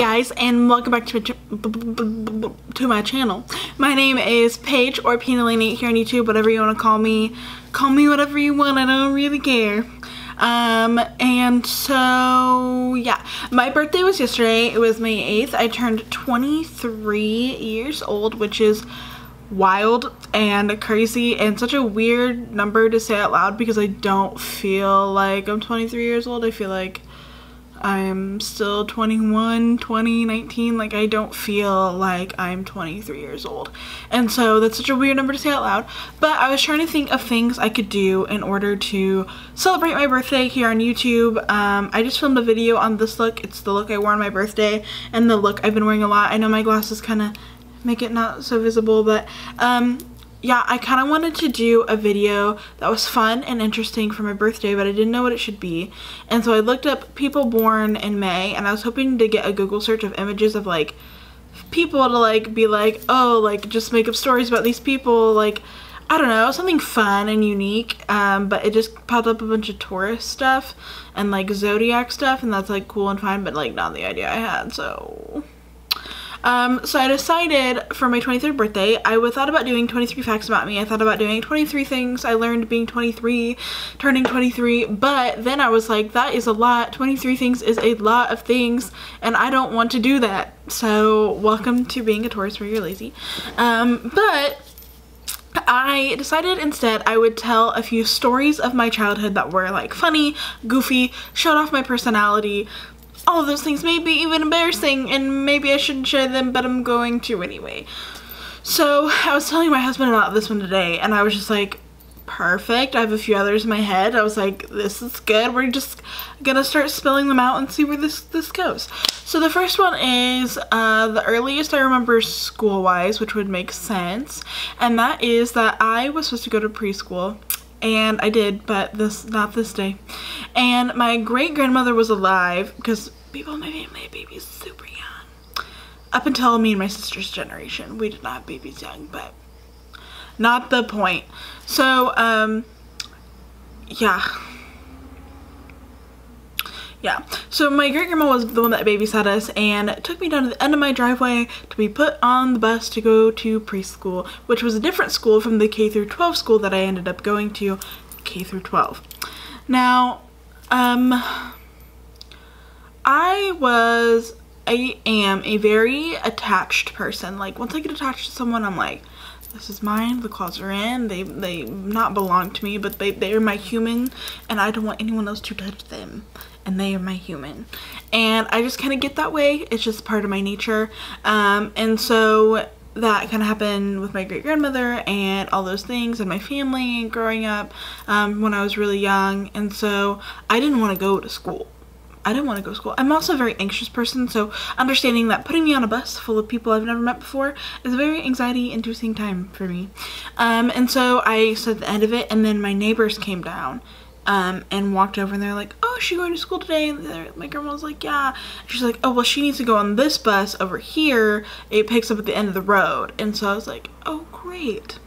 guys and welcome back to, to my channel. My name is Paige or Painelaine here on YouTube, whatever you want to call me. Call me whatever you want, I don't really care. Um, and so, yeah, my birthday was yesterday. It was May 8th. I turned 23 years old, which is wild and crazy and such a weird number to say out loud because I don't feel like I'm 23 years old. I feel like I'm still 21, 20, 19. Like, I don't feel like I'm 23 years old. And so that's such a weird number to say out loud. But I was trying to think of things I could do in order to celebrate my birthday here on YouTube. Um, I just filmed a video on this look. It's the look I wore on my birthday and the look I've been wearing a lot. I know my glasses kind of make it not so visible, but um, yeah, I kind of wanted to do a video that was fun and interesting for my birthday, but I didn't know what it should be. And so I looked up people born in May, and I was hoping to get a Google search of images of like people to like be like, oh, like just make up stories about these people, like, I don't know, something fun and unique. Um, but it just popped up a bunch of Taurus stuff and like zodiac stuff, and that's like cool and fine, but like not the idea I had, so um, so I decided for my 23rd birthday, I thought about doing 23 facts about me. I thought about doing 23 things I learned being 23, turning 23, but then I was like, that is a lot. 23 things is a lot of things, and I don't want to do that. So welcome to being a Taurus where you're lazy. Um, but I decided instead I would tell a few stories of my childhood that were like funny, goofy, showed off my personality, all of those things may be even embarrassing and maybe I shouldn't share them but I'm going to anyway. So I was telling my husband about this one today and I was just like perfect. I have a few others in my head. I was like this is good. We're just gonna start spilling them out and see where this this goes. So the first one is uh, the earliest I remember school wise which would make sense and that is that I was supposed to go to preschool and I did, but this not this day. And my great grandmother was alive because people in my family had babies super young. Up until me and my sister's generation, we did not have babies young, but not the point. So, um, yeah yeah. So my great grandma was the one that babysat us and took me down to the end of my driveway to be put on the bus to go to preschool which was a different school from the K through 12 school that I ended up going to K through 12 now um I was I am a very attached person. Like once I get attached to someone I'm like this is mine the claws are in they they not belong to me but they they're my human and i don't want anyone else to touch them and they are my human. And i just kind of get that way it's just part of my nature. Um and so that kind of happened with my great grandmother and all those things and my family growing up um, when I was really young. And so I didn't want to go to school I didn't want to go to school. I'm also a very anxious person, so understanding that putting me on a bus full of people I've never met before is a very anxiety-inducing time for me. Um, and so I said the end of it, and then my neighbors came down um, and walked over, and they're like, oh, she going to school today? And my grandma was like, yeah. She's like, oh, well, she needs to go on this bus over here. It picks up at the end of the road. And so I was like, oh, great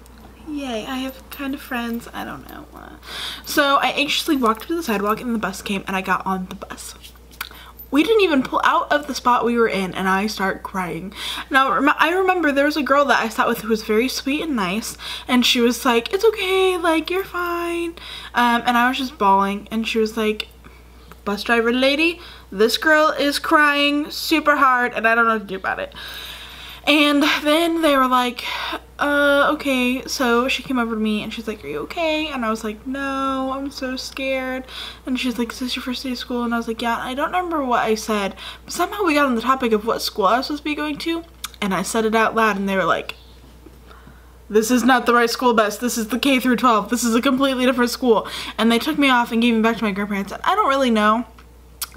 yay i have kind of friends i don't know so i anxiously walked to the sidewalk and the bus came and i got on the bus we didn't even pull out of the spot we were in and I start crying. Now I remember there was a girl that I sat with who was very sweet and nice and she was like, it's okay, like you're fine. Um, and I was just bawling and she was like, bus driver lady, this girl is crying super hard and I don't know what to do about it. And then they were like, uh, okay. So she came over to me and she's like, are you okay? And I was like, no, I'm so scared. And she's like, is this your first day of school? And I was like, yeah. I don't remember what I said. But somehow we got on the topic of what school I was supposed to be going to. And I said it out loud and they were like, this is not the right school bus. This is the K through 12. This is a completely different school. And they took me off and gave me back to my grandparents. And I don't really know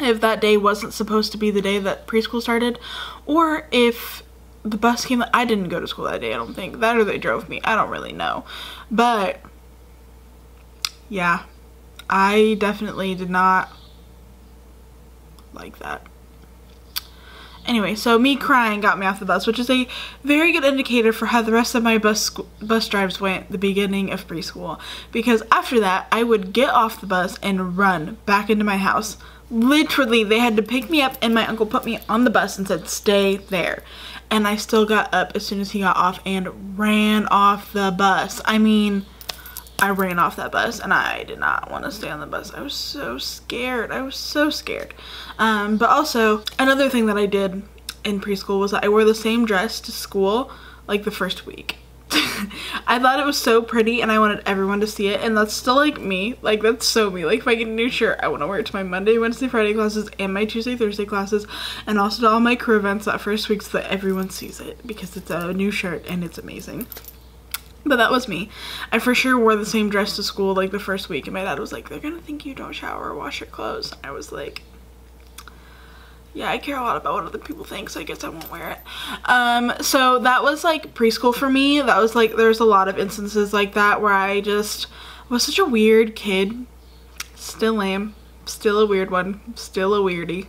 if that day wasn't supposed to be the day that preschool started or if the bus came I didn't go to school that day I don't think. That or they drove me I don't really know. But yeah. I definitely did not like that anyway so me crying got me off the bus which is a very good indicator for how the rest of my bus bus drives went the beginning of preschool because after that I would get off the bus and run back into my house Literally, they had to pick me up and my uncle put me on the bus and said, stay there. And I still got up as soon as he got off and ran off the bus. I mean, I ran off that bus and I did not want to stay on the bus. I was so scared. I was so scared. Um, but also, another thing that I did in preschool was that I wore the same dress to school like the first week. I thought it was so pretty and I wanted everyone to see it and that's still like me like that's so me like if I get a new shirt I want to wear it to my Monday Wednesday Friday classes and my Tuesday Thursday classes and also to all my crew events that first week so that everyone sees it because it's a new shirt and it's amazing but that was me. I for sure wore the same dress to school like the first week and my dad was like, they're gonna think you don't shower or wash your clothes. I was like, yeah, I care a lot about what other people think, so I guess I won't wear it. Um, so that was like preschool for me. That was like, there's a lot of instances like that where I just was such a weird kid. Still am. Still a weird one. Still a weirdie.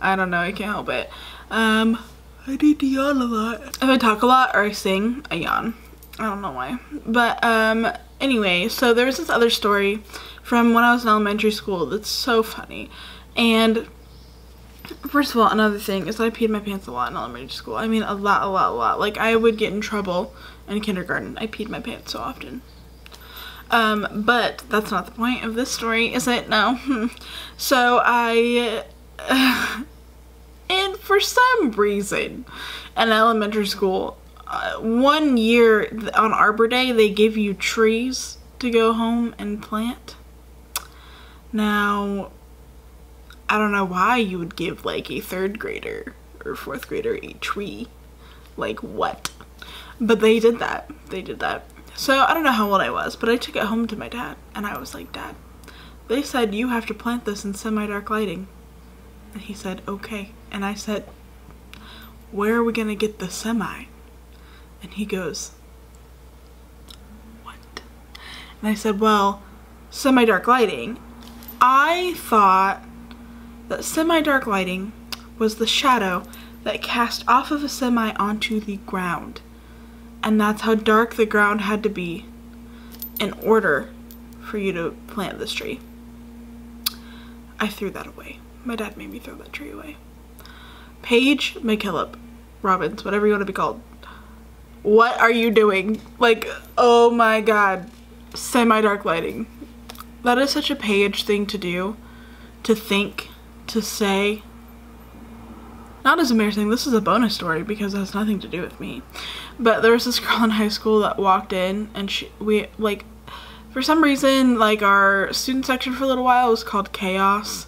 I don't know, I can't help it. Um, I need to yawn a lot. If I talk a lot or I sing, I yawn. I don't know why. But um, anyway, so there was this other story from when I was in elementary school that's so funny. And First of all, another thing is that I peed my pants a lot in elementary school. I mean, a lot, a lot, a lot. Like, I would get in trouble in kindergarten. I peed my pants so often. Um, but that's not the point of this story, is it? No. so I, uh, and for some reason, in elementary school, uh, one year on Arbor Day, they give you trees to go home and plant. Now, I don't know why you would give like a third grader or fourth grader a tree. Like what? But they did that. They did that. So I don't know how old I was, but I took it home to my dad and I was like, Dad, they said you have to plant this in semi-dark lighting. And he said, okay. And I said, where are we gonna get the semi? And he goes, what? And I said, well, semi-dark lighting. I thought that semi-dark lighting was the shadow that cast off of a semi onto the ground. And that's how dark the ground had to be in order for you to plant this tree. I threw that away. My dad made me throw that tree away. Paige McKillop, Robbins, whatever you want to be called. What are you doing? Like, oh my god. Semi-dark lighting. That is such a Paige thing to do. To think to say not as a this is a bonus story because it has nothing to do with me. But there was this girl in high school that walked in and she, we, like, for some reason, like, our student section for a little while was called Chaos.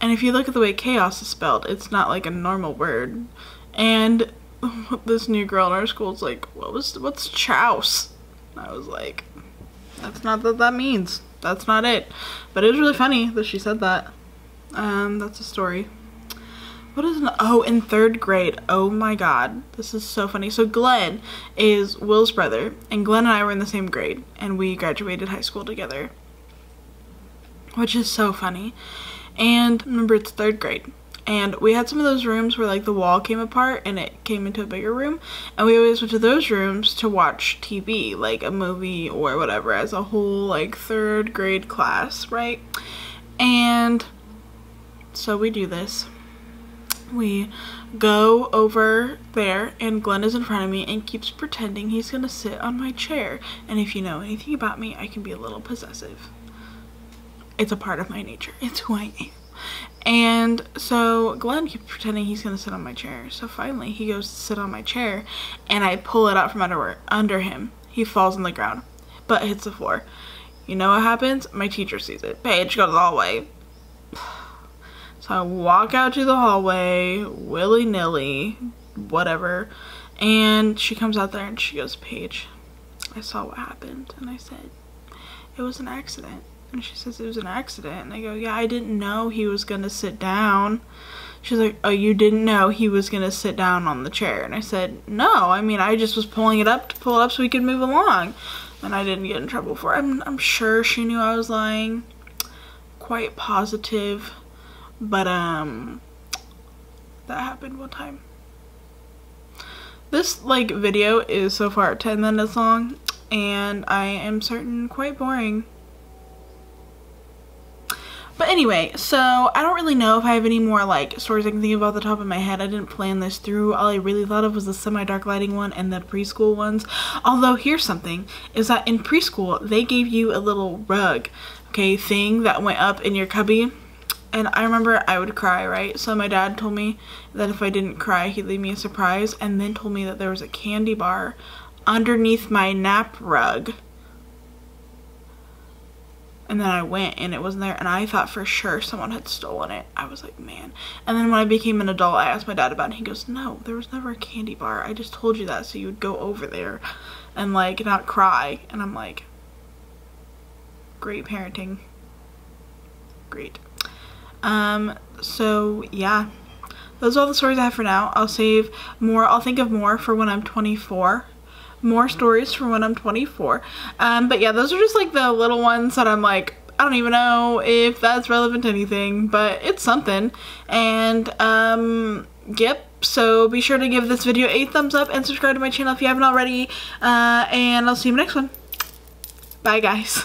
And if you look at the way chaos is spelled, it's not like a normal word. And this new girl in our school is like, what was, what's chouse? I was like, that's not what that means. That's not it. But it was really funny that she said that. Um, that's a story. What is an, oh, in third grade. Oh my god. This is so funny. So Glenn is Will's brother, and Glenn and I were in the same grade, and we graduated high school together. Which is so funny. And remember, it's third grade. And we had some of those rooms where like the wall came apart and it came into a bigger room. And we always went to those rooms to watch TV, like a movie or whatever, as a whole like third grade class, right? And so we do this. We go over there and Glenn is in front of me and keeps pretending he's gonna sit on my chair. And if you know anything about me, I can be a little possessive. It's a part of my nature. It's who I am. And so Glenn keeps pretending he's gonna sit on my chair. So finally he goes to sit on my chair and I pull it out from under, under him. He falls on the ground, but hits the floor. You know what happens? My teacher sees it. Paige, go to the hallway. So I walk out to the hallway, willy-nilly, whatever. And she comes out there and she goes, Paige, I saw what happened. And I said, it was an accident. And she says, it was an accident. And I go, yeah, I didn't know he was going to sit down. She's like, oh, you didn't know he was going to sit down on the chair. And I said, no, I mean, I just was pulling it up to pull it up so we could move along. And I didn't get in trouble for it. I'm, I'm sure she knew I was lying. Quite positive. But, um, that happened one time. This, like, video is so far 10 minutes long, and I am certain quite boring. Anyway, so I don't really know if I have any more like stories I can think of off the top of my head. I didn't plan this through. All I really thought of was the semi-dark lighting one and the preschool ones. Although here's something, is that in preschool, they gave you a little rug, okay, thing that went up in your cubby. And I remember I would cry, right? So my dad told me that if I didn't cry, he'd leave me a surprise. And then told me that there was a candy bar underneath my nap rug and then I went and it wasn't there and I thought for sure someone had stolen it. I was like, man. And then when I became an adult, I asked my dad about it. and He goes, no, there was never a candy bar. I just told you that so you would go over there and like not cry. And I'm like, great parenting. Great. Um, so yeah, those are all the stories I have for now. I'll save more. I'll think of more for when I'm 24 more stories for when I'm 24. Um, but yeah, those are just like the little ones that I'm like, I don't even know if that's relevant to anything, but it's something. And, um, yep. So be sure to give this video a thumbs up and subscribe to my channel if you haven't already. Uh, and I'll see you in the next one. Bye, guys.